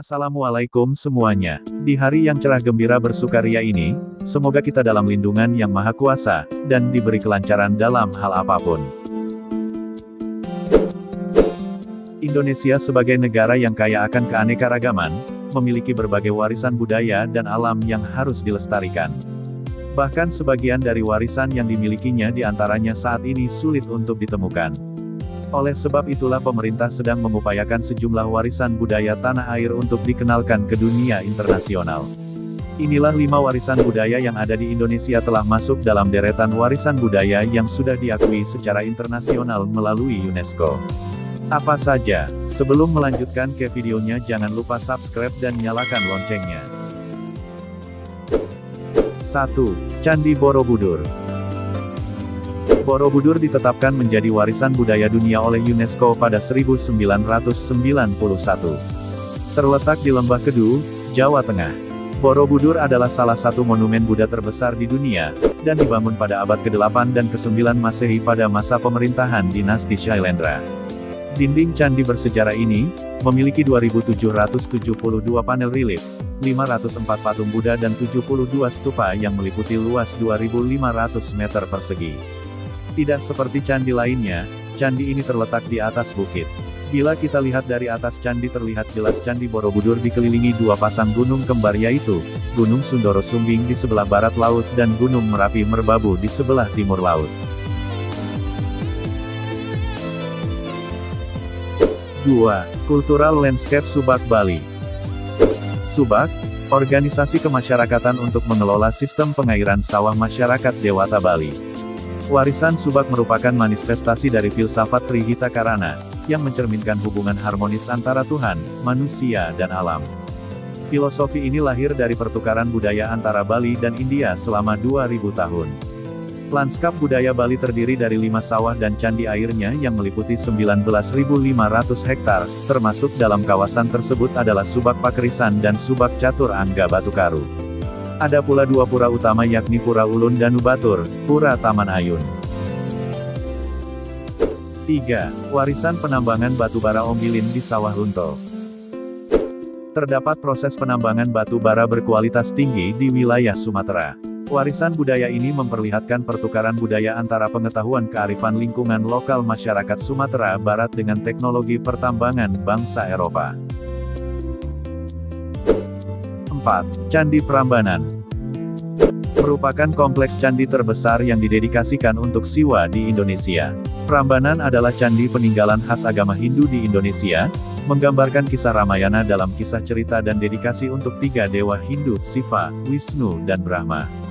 Assalamualaikum semuanya. Di hari yang cerah gembira bersukaria ini, semoga kita dalam lindungan yang maha kuasa, dan diberi kelancaran dalam hal apa pun. Indonesia sebagai negara yang kaya akan keanekaragaman, memiliki berbagai warisan budaya dan alam yang harus dilestarikan. Bahkan sebagian dari warisan yang dimilikinya di antaranya saat ini sulit untuk ditemukan. Oleh sebab itulah pemerintah sedang mengupayakan sejumlah warisan budaya tanah air untuk dikenalkan ke dunia internasional. Inilah lima warisan budaya yang ada di Indonesia telah masuk dalam deretan warisan budaya yang sudah diakui secara internasional melalui UNESCO. Apa saja? Sebelum melanjutkan ke videonya jangan lupa subscribe dan nyalakan loncengnya. 1. Candi Borobudur Borobudur ditetapkan menjadi warisan budaya dunia oleh UNESCO pada 1991. Terletak di Lembah Kedu, Jawa Tengah. Borobudur adalah salah satu monumen Buddha terbesar di dunia, dan dibangun pada abad ke-8 dan ke-9 Masehi pada masa pemerintahan dinasti Shailendra. Dinding candi bersejarah ini, memiliki 2.772 panel relief, 504 patung Buddha dan 72 stupa yang meliputi luas 2.500 meter persegi. Tidak seperti candi lainnya, candi ini terletak di atas bukit. Bila kita lihat dari atas candi terlihat jelas candi Borobudur dikelilingi dua pasang gunung kembar yaitu, Gunung Sundoro Sumbing di sebelah barat laut dan Gunung Merapi Merbabu di sebelah timur laut. 2. Cultural Landscape Subak Bali Subak, organisasi kemasyarakatan untuk mengelola sistem pengairan sawah masyarakat Dewata Bali. Warisan Subak merupakan manifestasi dari filsafat Trihita Karana, yang mencerminkan hubungan harmonis antara Tuhan, manusia dan alam. Filosofi ini lahir dari pertukaran budaya antara Bali dan India selama 2000 tahun. Lanskap budaya Bali terdiri dari lima sawah dan candi airnya yang meliputi 19.500 hektar, termasuk dalam kawasan tersebut adalah Subak Pakerisan dan Subak Catur Angga Batu Karu. Ada pula dua pura utama yakni Pura Ulun dan Ubatur, Pura Taman Ayun. 3. Warisan penambangan batu bara Ombilin di Sawah Lunto. Terdapat proses penambangan batu bara berkualitas tinggi di wilayah Sumatera. Warisan budaya ini memperlihatkan pertukaran budaya antara pengetahuan kearifan lingkungan lokal masyarakat Sumatera Barat dengan teknologi pertambangan bangsa Eropa. 4. Candi Prambanan merupakan kompleks candi terbesar yang didedikasikan untuk Siwa di Indonesia. Prambanan adalah candi peninggalan khas agama Hindu di Indonesia, menggambarkan kisah Ramayana dalam kisah cerita dan dedikasi untuk tiga dewa Hindu, Siva, Wisnu, dan Brahma.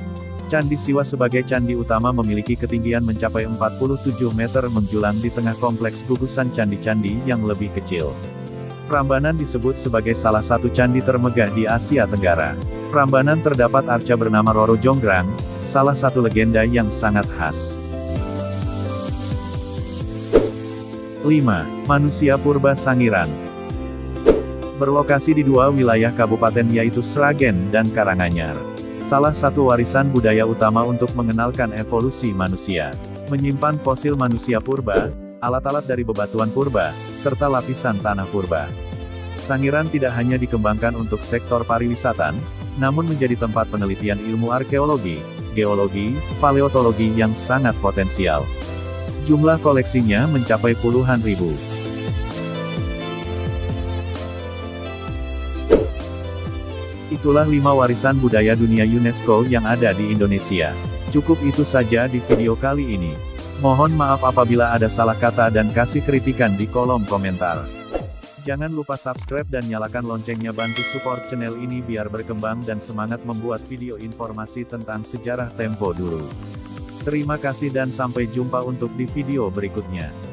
Candi Siwa sebagai candi utama memiliki ketinggian mencapai 47 meter menjulang di tengah kompleks gugusan candi-candi yang lebih kecil. Prambanan disebut sebagai salah satu candi termegah di Asia Tenggara. Prambanan terdapat arca bernama Roro Jonggrang, salah satu legenda yang sangat khas. 5. Manusia Purba Sangiran Berlokasi di dua wilayah kabupaten yaitu Sragen dan Karanganyar. Salah satu warisan budaya utama untuk mengenalkan evolusi manusia. Menyimpan fosil manusia purba, alat-alat dari bebatuan purba, serta lapisan tanah purba. Sangiran tidak hanya dikembangkan untuk sektor pariwisata, namun menjadi tempat penelitian ilmu arkeologi, geologi, paleontologi yang sangat potensial. Jumlah koleksinya mencapai puluhan ribu. Itulah lima warisan budaya dunia UNESCO yang ada di Indonesia. Cukup itu saja di video kali ini. Mohon maaf apabila ada salah kata dan kasih kritikan di kolom komentar. Jangan lupa subscribe dan nyalakan loncengnya bantu support channel ini biar berkembang dan semangat membuat video informasi tentang sejarah Tempo dulu. Terima kasih dan sampai jumpa untuk di video berikutnya.